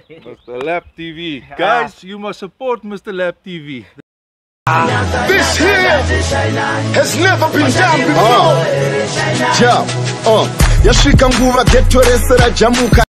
Mr. Lap TV. Guys, you must support Mr. Lap TV. This here has never been done before. Jump. uh. yashika nguva geto rese rajamuka